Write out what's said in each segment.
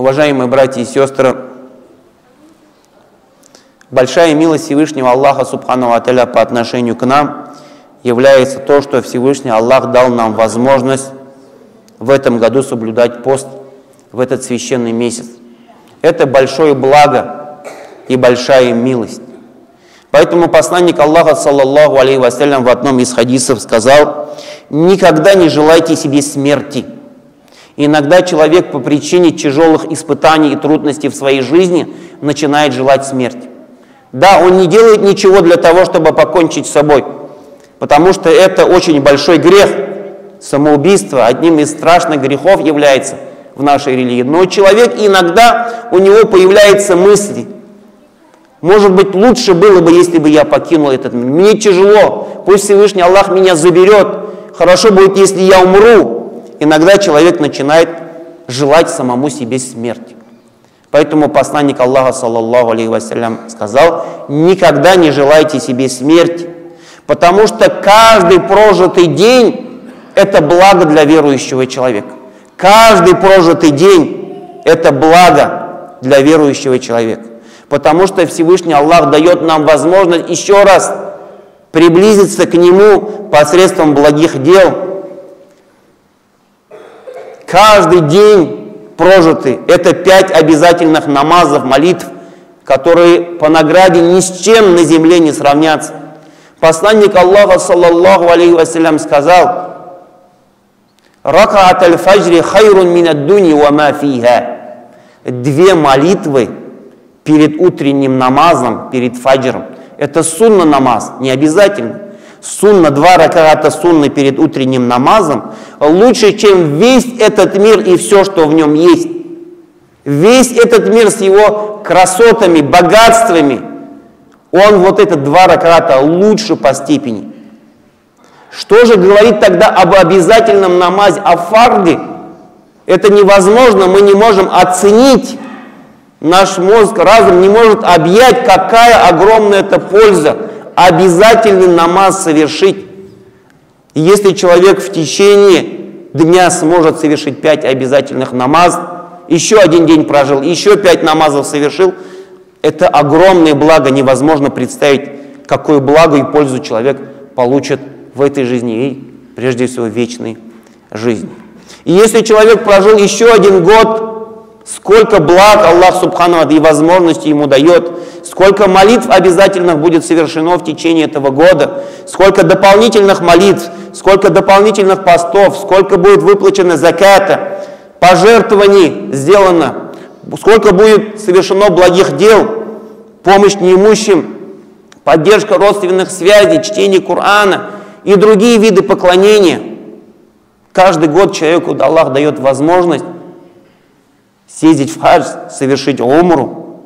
Уважаемые братья и сестры, большая милость Всевышнего Аллаха Субхану Аталя по отношению к нам является то, что Всевышний Аллах дал нам возможность в этом году соблюдать пост в этот священный месяц. Это большое благо и большая милость. Поэтому посланник Аллаха, саллаллаху алейхи вассалям, в одном из хадисов сказал, «Никогда не желайте себе смерти». Иногда человек по причине тяжелых испытаний и трудностей в своей жизни начинает желать смерти. Да, он не делает ничего для того, чтобы покончить с собой, потому что это очень большой грех. Самоубийство одним из страшных грехов является в нашей религии. Но человек иногда, у него появляются мысли – может быть, лучше было бы, если бы я покинул этот мир. Мне тяжело, пусть Всевышний Аллах меня заберет. Хорошо будет, если я умру. Иногда человек начинает желать самому себе смерти. Поэтому посланник Аллаха, саллаллаху алейхи вассалям, сказал, никогда не желайте себе смерти, потому что каждый прожитый день – это благо для верующего человека. Каждый прожитый день – это благо для верующего человека потому что Всевышний Аллах дает нам возможность еще раз приблизиться к Нему посредством благих дел. Каждый день прожитый – это пять обязательных намазов, молитв, которые по награде ни с чем на земле не сравнятся. Посланник Аллаха, саллаллаху алейхи вассалям, сказал, «Ракаат аль-фаджри хайрун мин дуни ва ма фиха». Две молитвы перед утренним намазом, перед фаджром. Это сунна намаз, не обязательно. Сунна, два раката сунны перед утренним намазом лучше, чем весь этот мир и все, что в нем есть. Весь этот мир с его красотами, богатствами, он вот этот два раката лучше по степени. Что же говорит тогда об обязательном намазе, о фарде? Это невозможно, мы не можем оценить Наш мозг, разум не может объять, какая огромная это польза. Обязательный намаз совершить. если человек в течение дня сможет совершить пять обязательных намаз, еще один день прожил, еще пять намазов совершил, это огромное благо, невозможно представить, какое благо и пользу человек получит в этой жизни и прежде всего вечной жизни. И если человек прожил еще один год Сколько благ Аллах Субхану и возможностей ему дает, сколько молитв обязательных будет совершено в течение этого года, сколько дополнительных молитв, сколько дополнительных постов, сколько будет выплачено заката, пожертвований сделано, сколько будет совершено благих дел, помощь неимущим, поддержка родственных связей, чтение Корана и другие виды поклонения. Каждый год человеку Аллах дает возможность съездить в хадж, совершить умру.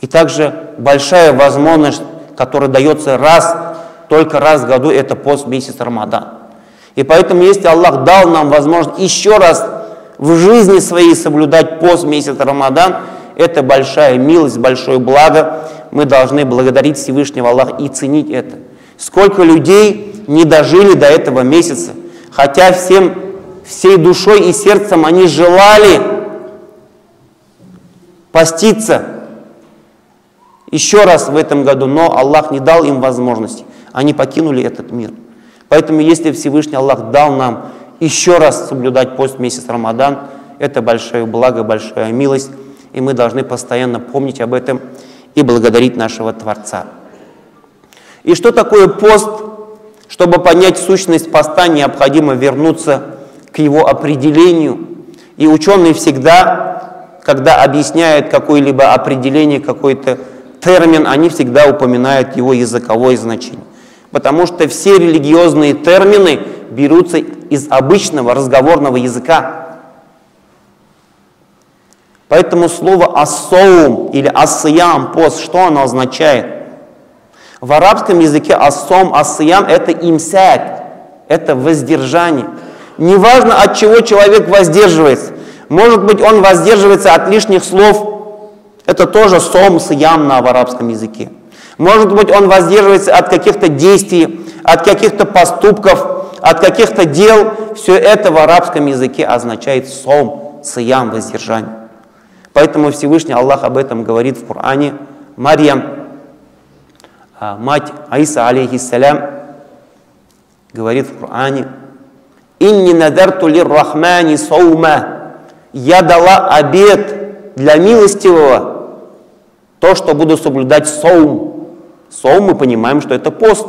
И также большая возможность, которая дается раз, только раз в году, это пост месяц Рамадан. И поэтому, если Аллах дал нам возможность еще раз в жизни своей соблюдать пост месяц Рамадан, это большая милость, большое благо. Мы должны благодарить Всевышнего Аллаха и ценить это. Сколько людей не дожили до этого месяца, хотя всем, всей душой и сердцем они желали поститься еще раз в этом году, но Аллах не дал им возможности. Они покинули этот мир. Поэтому если Всевышний Аллах дал нам еще раз соблюдать пост месяц Рамадан, это большое благо, большая милость, и мы должны постоянно помнить об этом и благодарить нашего Творца. И что такое пост? Чтобы понять сущность поста, необходимо вернуться к его определению. И ученые всегда когда объясняют какое-либо определение, какой-то термин, они всегда упоминают его языковое значение. Потому что все религиозные термины берутся из обычного разговорного языка. Поэтому слово «ассоум» или «ассиям» – пост, что оно означает? В арабском языке «ассом», «ассиям» – это имсяк, это воздержание. Неважно, от чего человек воздерживается, может быть, он воздерживается от лишних слов. Это тоже сом, сиям на арабском языке. Может быть, он воздерживается от каких-то действий, от каких-то поступков, от каких-то дел. Все это в арабском языке означает сом, сиям, воздержание. Поэтому Всевышний Аллах об этом говорит в Коране. Марьям, а, мать Аиса, алейхиссалям, говорит в Коране, «Инни надарту лир-рахмани саума» «Я дала обед для милостивого, то, что буду соблюдать соум». Соум мы понимаем, что это пост.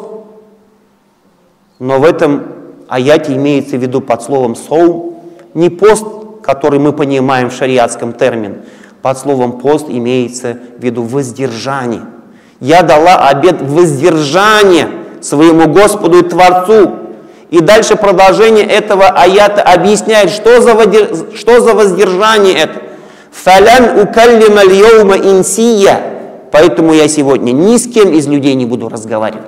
Но в этом аяте имеется в виду под словом соум не пост, который мы понимаем в шариатском термине. Под словом пост имеется в виду воздержание. Я дала обед воздержания своему Господу и Творцу. И дальше продолжение этого аята объясняет, что за, что за воздержание это. «Фалян укаллима льоума инсия». Поэтому я сегодня ни с кем из людей не буду разговаривать.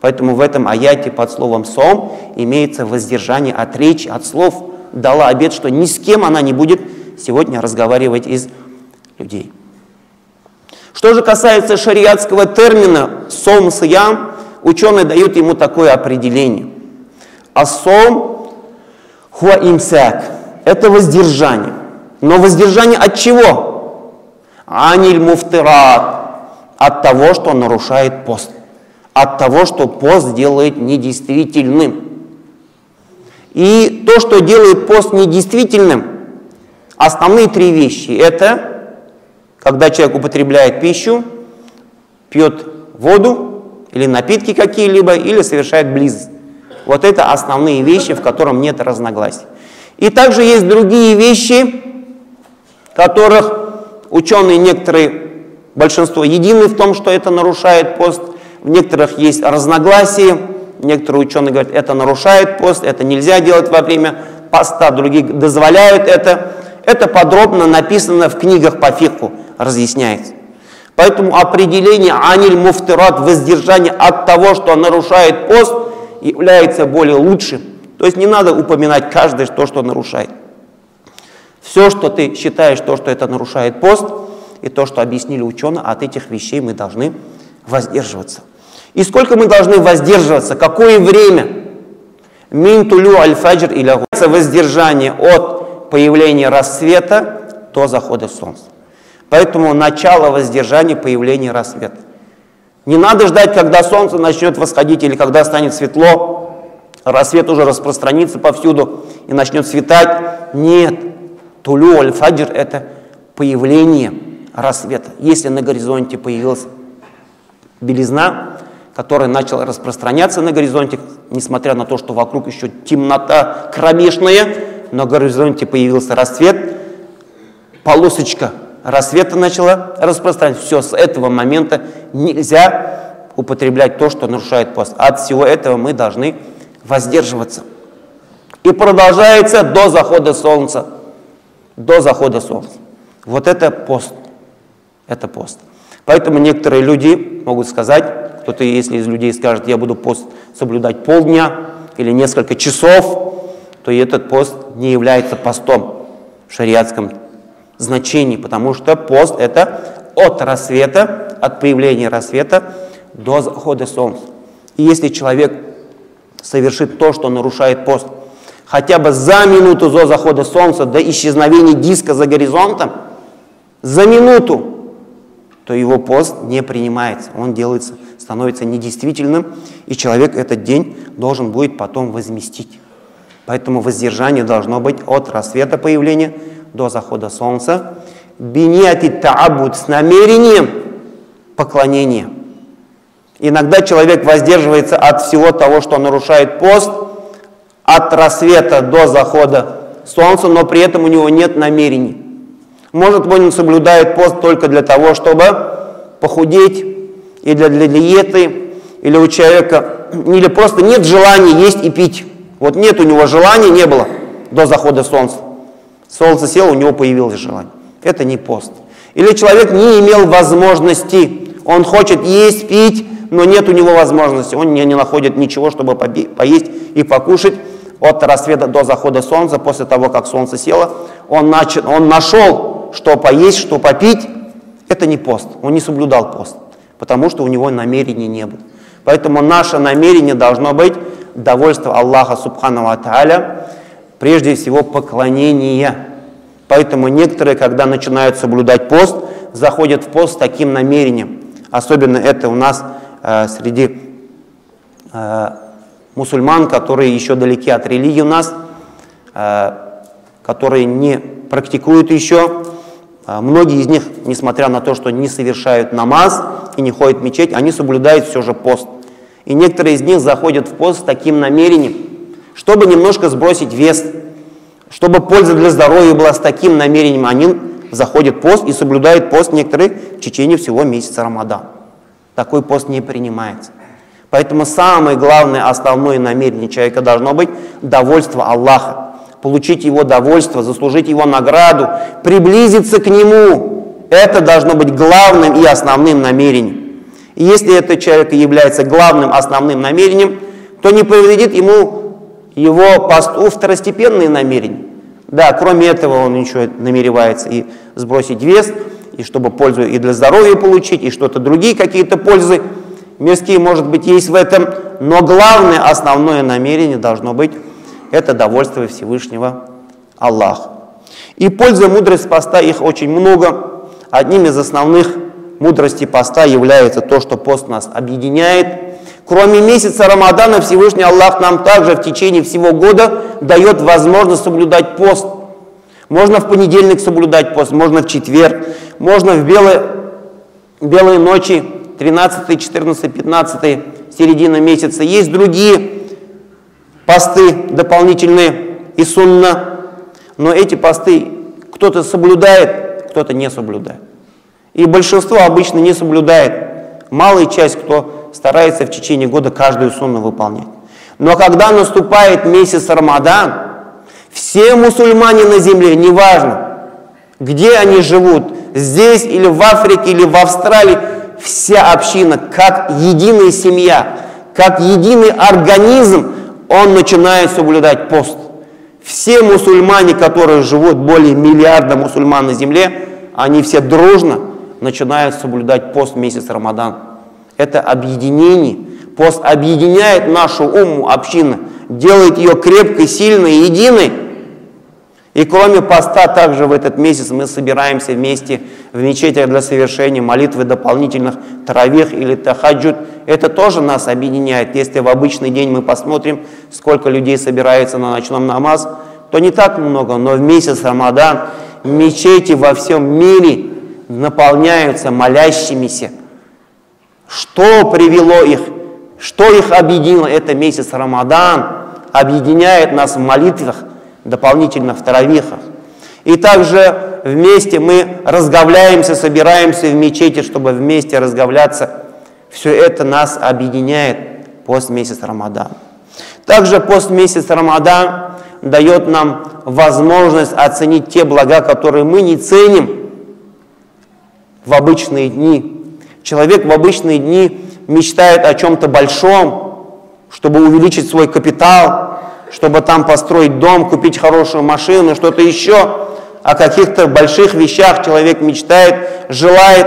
Поэтому в этом аяте под словом «сом» имеется воздержание от речи, от слов. Дала обед, что ни с кем она не будет сегодня разговаривать из людей. Что же касается шариатского термина «сом сиям», ученые дают ему такое определение. Асом хуа имсак – это воздержание. Но воздержание от чего? Аниль муфтират – от того, что нарушает пост. От того, что пост делает недействительным. И то, что делает пост недействительным, основные три вещи – это когда человек употребляет пищу, пьет воду или напитки какие-либо, или совершает близость. Вот это основные вещи, в котором нет разногласий. И также есть другие вещи, которых ученые некоторые, большинство едины в том, что это нарушает пост. В некоторых есть разногласия. Некоторые ученые говорят, это нарушает пост, это нельзя делать во время поста, другие дозволяют это. Это подробно написано в книгах по фиху, разъясняется. Поэтому определение аниль муфтират, воздержание от того, что нарушает пост – является более лучшим. То есть не надо упоминать каждое то, что нарушает. Все, что ты считаешь, то, что это нарушает пост, и то, что объяснили ученые, от этих вещей мы должны воздерживаться. И сколько мы должны воздерживаться? Какое время? Минтулю аль-фаджр или воздержание от появления рассвета до захода солнца. Поэтому начало воздержания появления рассвета. Не надо ждать, когда солнце начнет восходить или когда станет светло, рассвет уже распространится повсюду и начнет светать. Нет, тулю аль-фаджр – это появление рассвета. Если на горизонте появилась белизна, которая начала распространяться на горизонте, несмотря на то, что вокруг еще темнота кромешная, на горизонте появился рассвет, полосочка рассвета начала распространяться. Все, с этого момента нельзя употреблять то, что нарушает пост. От всего этого мы должны воздерживаться. И продолжается до захода солнца. До захода солнца. Вот это пост. Это пост. Поэтому некоторые люди могут сказать, кто-то, если из людей скажет, я буду пост соблюдать полдня или несколько часов, то и этот пост не является постом в шариатском значении, потому что пост это от рассвета, от появления рассвета до захода солнца. И если человек совершит то, что нарушает пост, хотя бы за минуту до захода солнца, до исчезновения диска за горизонтом, за минуту, то его пост не принимается, он делается, становится недействительным, и человек этот день должен будет потом возместить. Поэтому воздержание должно быть от рассвета появления до захода солнца, биньяти таабуд с намерением поклонения. Иногда человек воздерживается от всего того, что нарушает пост, от рассвета до захода солнца, но при этом у него нет намерений. Может, он соблюдает пост только для того, чтобы похудеть, или для, для диеты, или у человека, или просто нет желания есть и пить. Вот нет у него желания, не было до захода солнца. Солнце село, у него появилось желание. Это не пост. Или человек не имел возможности, он хочет есть, пить, но нет у него возможности, он не, не находит ничего, чтобы поесть и покушать от рассвета до захода солнца, после того, как солнце село, он, начал, он нашел, что поесть, что попить, это не пост, он не соблюдал пост, потому что у него намерений не было. Поэтому наше намерение должно быть довольство Аллаха Субхану Тааля, прежде всего поклонение. Поэтому некоторые, когда начинают соблюдать пост, заходят в пост с таким намерением. Особенно это у нас э, среди э, мусульман, которые еще далеки от религии у нас, э, которые не практикуют еще. Э, многие из них, несмотря на то, что не совершают намаз и не ходят в мечеть, они соблюдают все же пост. И некоторые из них заходят в пост с таким намерением, чтобы немножко сбросить вес, чтобы польза для здоровья была с таким намерением. Они заходят пост и соблюдают пост некоторые в течение всего месяца Рамадан. Такой пост не принимается. Поэтому самое главное, основное намерение человека должно быть довольство Аллаха. Получить его довольство, заслужить его награду, приблизиться к нему. Это должно быть главным и основным намерением. И если это человек является главным основным намерением, то не повредит ему его посту второстепенные намерения. Да, кроме этого он еще намеревается и сбросить вес, и чтобы пользу и для здоровья получить, и что-то другие какие-то пользы – мирские, может быть, есть в этом, но главное, основное намерение должно быть это довольство Всевышнего Аллаха. И польза мудрость поста, их очень много. Одним из основных мудростей поста является то, что пост нас объединяет. Кроме месяца Рамадана, Всевышний Аллах нам также в течение всего года дает возможность соблюдать пост. Можно в понедельник соблюдать пост, можно в четверг, можно в белые, белые ночи 13, 14, 15, середина месяца. Есть другие посты дополнительные и сунна, но эти посты кто-то соблюдает, кто-то не соблюдает. И большинство обычно не соблюдает. Малая часть, кто старается в течение года каждую сунну выполнять. Но когда наступает месяц Рамадан, все мусульмане на земле, неважно, где они живут, здесь или в Африке, или в Австралии, вся община, как единая семья, как единый организм, он начинает соблюдать пост. Все мусульмане, которые живут, более миллиарда мусульман на земле, они все дружно начинают соблюдать пост месяц Рамадан. Это объединение. Пост объединяет нашу уму, общину, делает ее крепкой, сильной, единой. И кроме поста, также в этот месяц мы собираемся вместе в мечетях для совершения молитвы дополнительных таравих или тахаджуд. Это тоже нас объединяет. Если в обычный день мы посмотрим, сколько людей собирается на ночном намаз, то не так много, но в месяц Рамадан мечети во всем мире наполняются молящимися. Что привело их? Что их объединило? Это месяц Рамадан объединяет нас в молитвах, дополнительно в таравихах. И также вместе мы разговляемся, собираемся в мечети, чтобы вместе разговляться. Все это нас объединяет пост месяц Рамадан. Также пост месяц Рамадан дает нам возможность оценить те блага, которые мы не ценим в обычные дни. Человек в обычные дни мечтает о чем-то большом, чтобы увеличить свой капитал, чтобы там построить дом, купить хорошую машину, что-то еще. О каких-то больших вещах человек мечтает, желает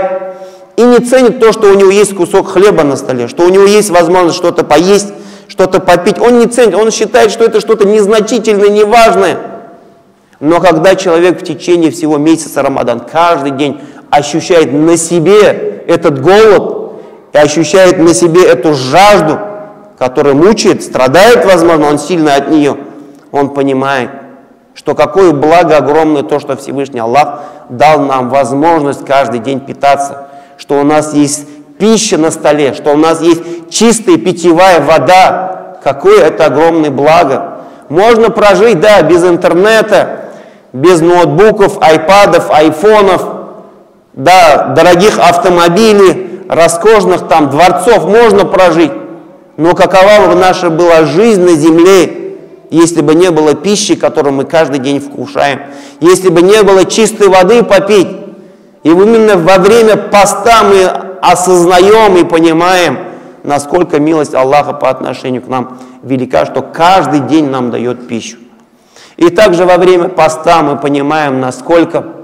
и не ценит то, что у него есть кусок хлеба на столе, что у него есть возможность что-то поесть, что-то попить. Он не ценит, он считает, что это что-то незначительное, неважное. Но когда человек в течение всего месяца Рамадан каждый день ощущает на себе этот голод и ощущает на себе эту жажду, который мучает, страдает, возможно, он сильно от нее, он понимает, что какое благо огромное то, что Всевышний Аллах дал нам возможность каждый день питаться, что у нас есть пища на столе, что у нас есть чистая питьевая вода. Какое это огромное благо. Можно прожить, да, без интернета, без ноутбуков, айпадов, айфонов, да, дорогих автомобилей, роскошных там дворцов можно прожить. Но какова бы наша была жизнь на земле, если бы не было пищи, которую мы каждый день вкушаем, если бы не было чистой воды попить. И именно во время поста мы осознаем и понимаем, насколько милость Аллаха по отношению к нам велика, что каждый день нам дает пищу. И также во время поста мы понимаем, насколько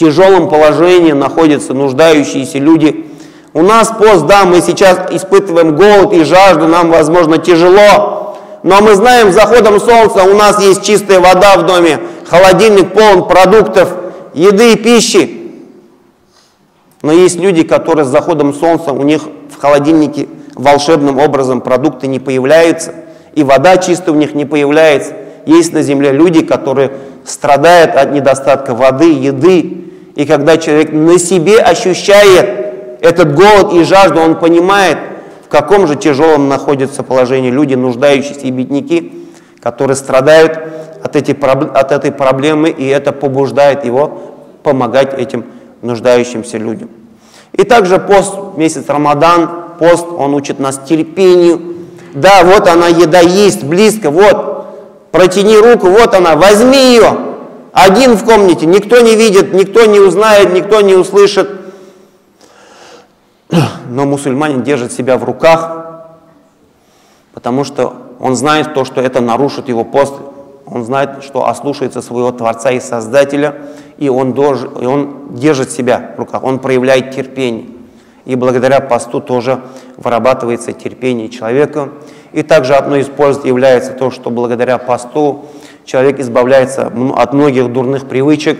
тяжелом положении находятся нуждающиеся люди – у нас пост, да, мы сейчас испытываем голод и жажду, нам, возможно, тяжело, но мы знаем, с заходом солнца у нас есть чистая вода в доме, холодильник полон продуктов, еды и пищи. Но есть люди, которые с заходом солнца, у них в холодильнике волшебным образом продукты не появляются, и вода чистая у них не появляется. Есть на земле люди, которые страдают от недостатка воды, еды, и когда человек на себе ощущает этот голод и жажду, он понимает, в каком же тяжелом находится положении люди, нуждающиеся и бедняки, которые страдают от, эти, от этой проблемы, и это побуждает его помогать этим нуждающимся людям. И также пост, месяц Рамадан, пост, он учит нас терпению. Да, вот она еда есть, близко, вот, протяни руку, вот она, возьми ее. Один в комнате, никто не видит, никто не узнает, никто не услышит. Но мусульманин держит себя в руках, потому что он знает то, что это нарушит его пост. Он знает, что ослушается своего Творца и Создателя, и он, должен, и он держит себя в руках, он проявляет терпение. И благодаря посту тоже вырабатывается терпение человека. И также одной из польз является то, что благодаря посту человек избавляется от многих дурных привычек,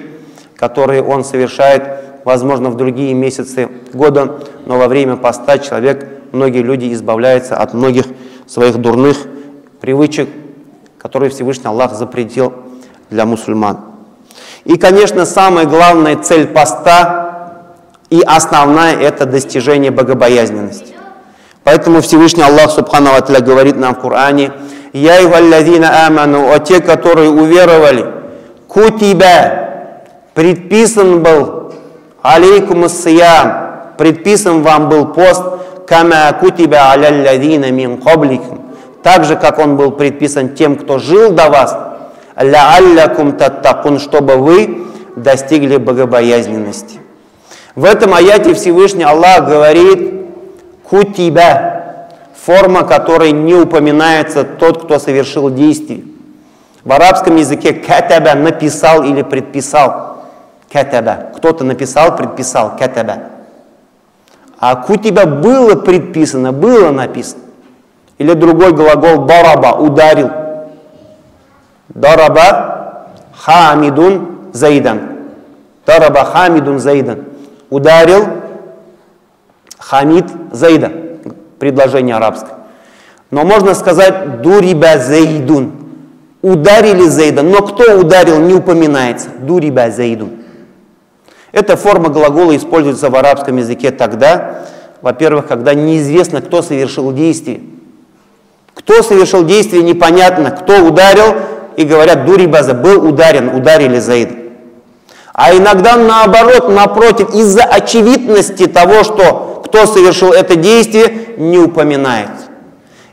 которые он совершает, возможно, в другие месяцы года, но во время поста человек, многие люди избавляются от многих своих дурных привычек, которые Всевышний Аллах запретил для мусульман. И, конечно, самая главная цель поста и основная – это достижение богобоязненности. Поэтому Всевышний Аллах Субхану говорит нам в Коране, «Я и валлазина аману, о те, которые уверовали, кутиба, предписан был, алейкум сиям, предписан вам был пост, кама кутиба аляллазина мин qablikum, так же, как он был предписан тем, кто жил до вас, лааллякум таттакун, чтобы вы достигли богобоязненности. В этом аяте Всевышний Аллах говорит кутиба, форма которой не упоминается тот, кто совершил действие. В арабском языке катаба написал или предписал. Катаба. Кто-то написал, предписал. Катаба. А кутиба было предписано, было написано. Или другой глагол дараба, ударил. Дараба хамидун заидан. Дараба хамидун заидан. Ударил хамид заида. Предложение арабское. Но можно сказать дуриба заидун. Ударили заида. Но кто ударил, не упоминается. Дуриба заидун. Эта форма глагола используется в арабском языке тогда, во-первых, когда неизвестно, кто совершил действие. Кто совершил действие, непонятно. Кто ударил, и говорят, Дурибаза был ударен, ударили Заид. А иногда наоборот, напротив, из-за очевидности того, что кто совершил это действие, не упоминается.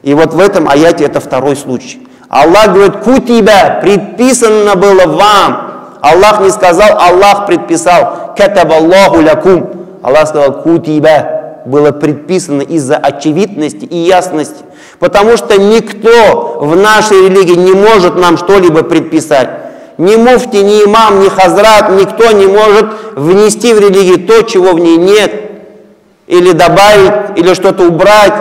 И вот в этом аяте это второй случай. Аллах говорит, кутиба, предписано было вам. Аллах не сказал, Аллах предписал, катабаллаху лякум. Аллах сказал, кутиба, было предписано из-за очевидности и ясности. Потому что никто в нашей религии не может нам что-либо предписать. Ни муфти, ни имам, ни хазрат, никто не может внести в религию то, чего в ней нет. Или добавить, или что-то убрать.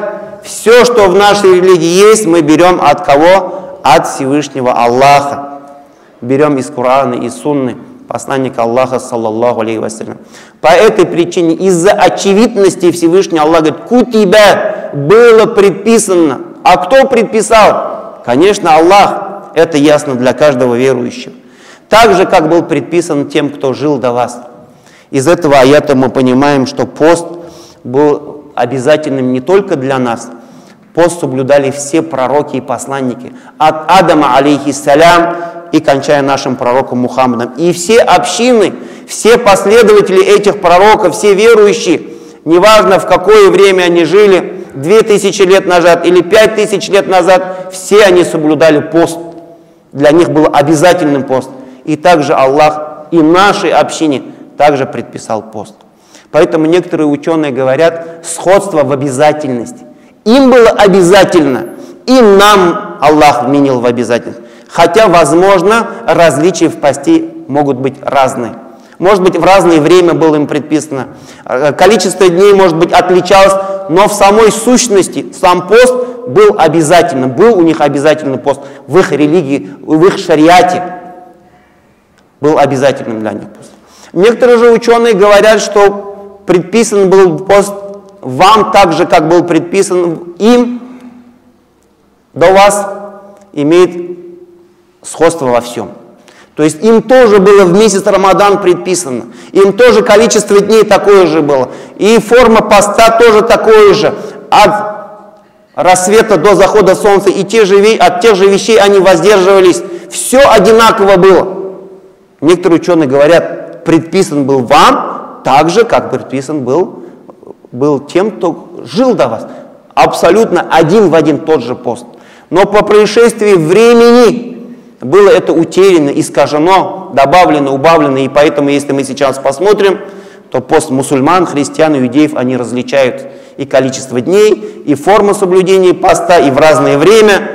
Все, что в нашей религии есть, мы берем от кого? От Всевышнего Аллаха. Берем из Корана, из Сунны, посланника Аллаха, саллаллаху алейхи вассалям. По этой причине, из-за очевидности Всевышний Аллах говорит, кутиба было предписано. А кто предписал? Конечно, Аллах. Это ясно для каждого верующего. Так же, как был предписан тем, кто жил до вас. Из этого аята мы понимаем, что пост был обязательным не только для нас. Пост соблюдали все пророки и посланники. От Адама, алейхиссалям, и кончая нашим пророком Мухаммадом. И все общины, все последователи этих пророков, все верующие, неважно в какое время они жили, две тысячи лет назад или пять тысяч лет назад, все они соблюдали пост. Для них был обязательным пост. И также Аллах и нашей общине также предписал пост. Поэтому некоторые ученые говорят сходство в обязательности. Им было обязательно, и нам Аллах вменил в обязательность. Хотя, возможно, различия в посте могут быть разные. Может быть, в разное время было им предписано. Э, количество дней, может быть, отличалось, но в самой сущности сам пост был обязательным. Был у них обязательный пост в их религии, в их шариате. Был обязательным для них пост. Некоторые же ученые говорят, что предписан был пост вам так же, как был предписан им, до вас имеет сходство во всем. То есть им тоже было в месяц Рамадан предписано. Им тоже количество дней такое же было. И форма поста тоже такое же. От рассвета до захода солнца и те же, от тех же вещей они воздерживались. Все одинаково было. Некоторые ученые говорят, предписан был вам так же, как предписан был, был тем, кто жил до вас. Абсолютно один в один тот же пост. Но по происшествии времени было это утеряно, искажено, добавлено, убавлено. И поэтому, если мы сейчас посмотрим, то пост мусульман, христиан, иудеев, они различают и количество дней, и форму соблюдения поста, и в разное время.